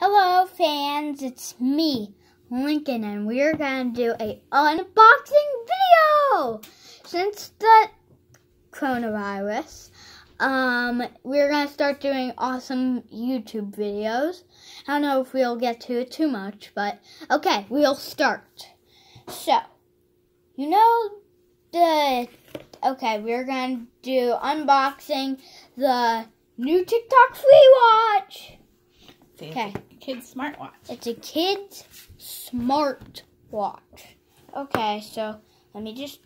Hello, fans. It's me, Lincoln, and we're going to do a unboxing video. Since the coronavirus, um, we're going to start doing awesome YouTube videos. I don't know if we'll get to it too much, but okay, we'll start. So, you know the, okay, we're going to do unboxing the new Tick Talk free watch. Okay. Kid's smartwatch. It's a kid's smart watch. Okay, so let me just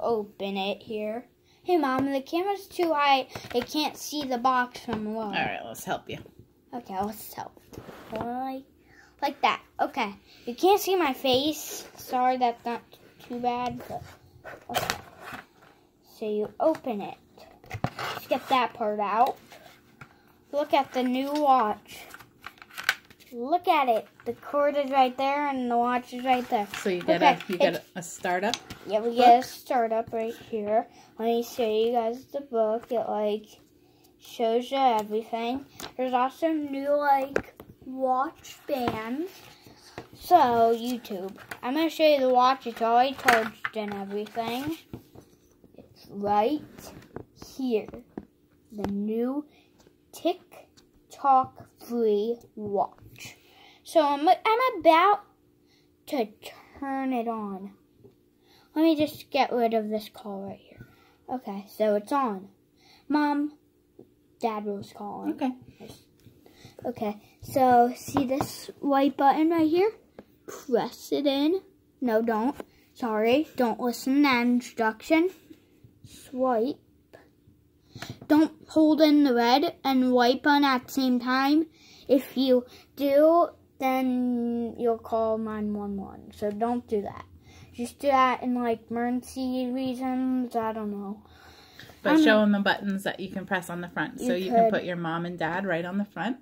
open it here. Hey, Mom, the camera's too high. It can't see the box from below. All right, let's help you. Okay, let's help. Like, like that. Okay. You can't see my face. Sorry, that's not too bad. But okay. So you open it. Just get that part out. Look at the new watch. Look at it. The cord is right there and the watch is right there. So you get Okay, a you get a, a startup. Yeah, we get a startup right here. Let me show you guys the book. It like shows you everything. There's also new like watch bands. So YouTube, I'm gonna show you the watch. It's already charged and everything. It's right here. The new Tick Talk free watch. So I'm I'm about to turn it on. Let me just get rid of this call right here. Okay, so it's on. Mom, Dad was calling. Okay. Okay, so see this white button right here? Press it in. No, don't. Sorry, don't listen to that instruction. Swipe. Don't hold in the red and white button at the same time. If you do, then you'll call 911. So don't do that. Just do that in like emergency reasons. I don't know. But Um, show them the buttons that you can press on the front. So you you can put your mom and dad right on the front.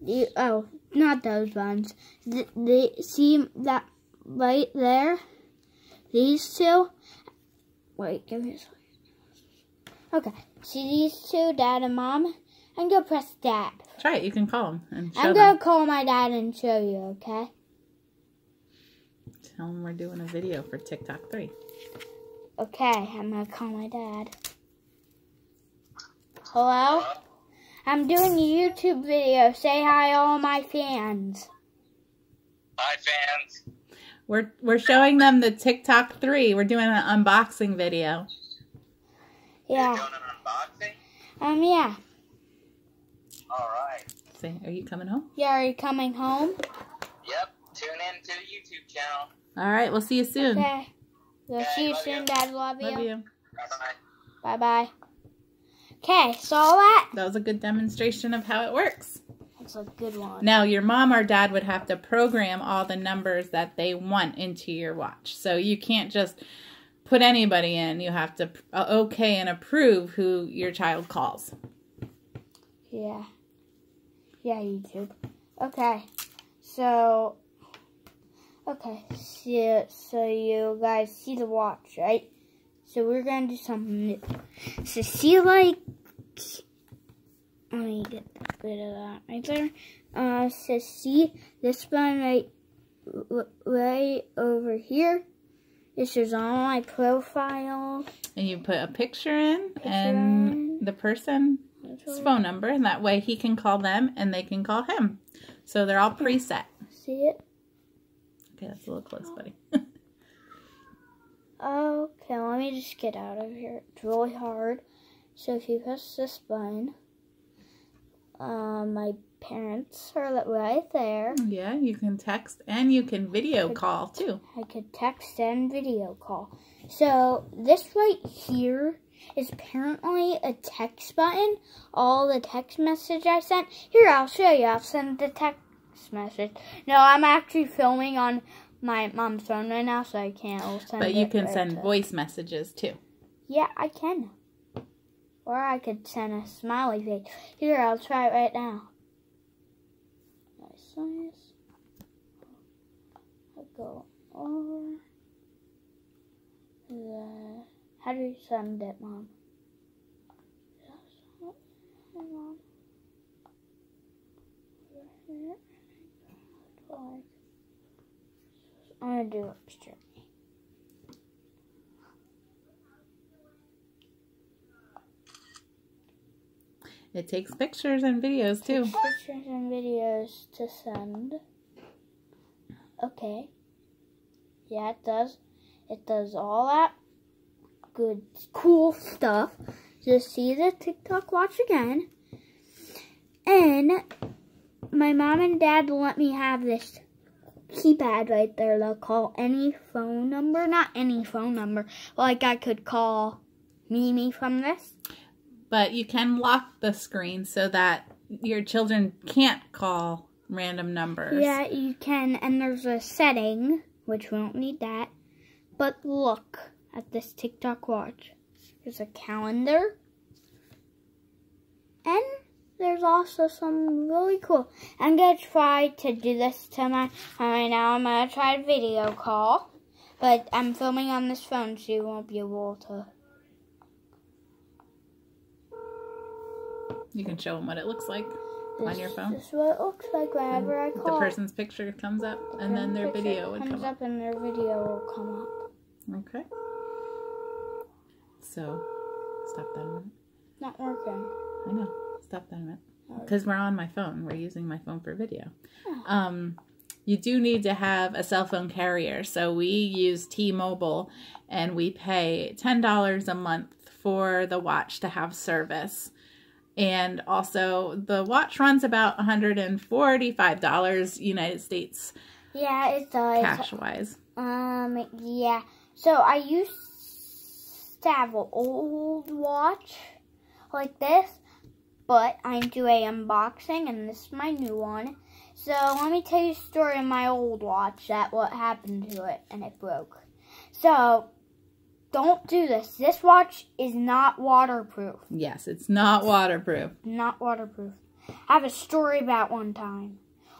You, oh, not those ones. The, the, see that right there? These two? Wait, give me a second. Okay, see these two, dad and mom? I'm gonna press dad. Try it. You can call them and show I'm gonna call my dad and show you, okay? Tell them we're doing a video for Tick Talk 3. Okay, I'm gonna call my dad. Hello? I'm doing a YouTube video. Say hi, all my fans. Hi, fans. We're we're showing them the Tick Talk 3. We're doing an unboxing video. You're Yeah. doing an unboxing? Um, yeah. All right. Say, are you coming home? Yeah, are you coming home? Yep. Tune in to the YouTube channel. All right. We'll see you soon. Okay. We'll Okay, see you soon, you. Dad. Love you. Love you. Bye bye. Bye bye. Okay, so all that. That was a good demonstration of how it works. That's a good one. Now, your mom or dad would have to program all the numbers that they want into your watch. So you can't just put anybody in. You have to uh, okay and approve who your child calls. Yeah. Yeah, YouTube. Okay. So. Okay. So, so you guys see the watch, right? So we're gonna do something new. So see, like. Let me get rid of that right there. Uh, so see this one right, right over here. This is on my profile. And you put a picture in Picture and in. the person's phone number, and that way he can call them and they can call him. So they're all preset. See it? Okay, that's a little close, buddy. Okay, let me just get out of here. It's really hard. So if you press this button, um, my parents are right there. yeah, you can text and you can video call too. I could text and video call. So this right here is apparently a text button. All the text message I sent. Here, I'll show you. I'll send the text message. No, I'm actually filming on my mom's phone right now, so I can't. But you can right send to- voice messages too. Yeah, I can. Or I could send a smiley face. Here, I'll try it right now. Nice, go over. The, how do you send it, Mom? Mom. Over here. like. I'm gonna do it straight. It takes pictures and videos too. Pictures and videos to send. Okay. Yeah, it does. It does all that good, cool stuff. Just see the Tick Talk watch again. And my mom and dad let me have this keypad right there. They'll call any phone number. Not any phone number. Like I could call Mimi from this. But you can lock the screen so that your children can't call random numbers. Yeah, you can. And there's a setting, which we don't need that. But look at this Tick Talk watch. There's a calendar. And there's also some really cool. I'm going to try to do this to my, right now I'm going to try a video call. But I'm filming on this phone so you won't be able to. You can show them what it looks like on your phone. This is what it looks like whenever I The person's picture comes up and then their video would comes come up. and their video will come up. Okay. So, stop that a minute. Not working. I know. Stop that a minute. Because we're on my phone. We're using my phone for video. Um, you do need to have a cell phone carrier. So we use T-Mobile and we pay $10 a month for the watch to have service. And also the watch runs about $145 United States Yeah, it does. cash wise. Um, yeah. So I used to have an old watch like this, but I'm doing unboxing, and this is my new one. So let me tell you a story of my old watch that what happened to it, and it broke. So don't do this. This watch is not waterproof. Yes, it's not waterproof. Not waterproof. I have a story about one time.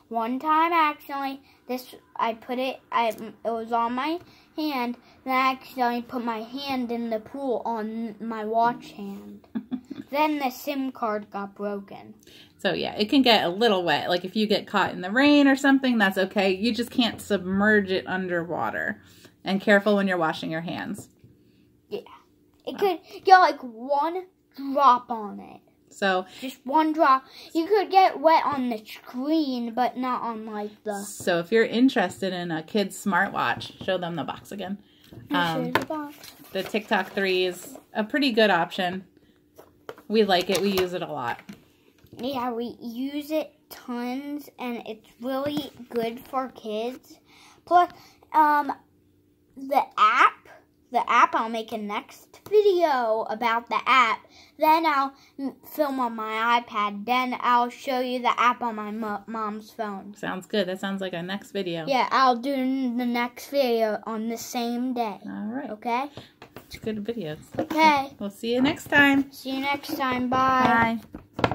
One time, actually, this I put it. I it was on my hand. Then I accidentally put my hand in the pool on my watch hand. then the SIM card got broken. So yeah, it can get a little wet. Like if you get caught in the rain or something, that's okay. You just can't submerge it underwater. And careful when you're washing your hands. Yeah. It could get like one drop on it. So Just one drop. You could get wet on the screen, but not on like the. so if you're interested in a kid's smartwatch, show them the box again. Um, the box. the Tick Talk 3 is a pretty good option. We like it. We use it a lot. Yeah, we use it tons, and it's really good for kids. Plus, um, the app, the app, I'll make a next video about the app. Then I'll film on my iPad. Then I'll show you the app on my mo- mom's phone. Sounds good. That sounds like a next video. Yeah, I'll do the next video on the same day. All right. Okay? Good videos. Okay. We'll see you next time. See you next time. Bye. Bye.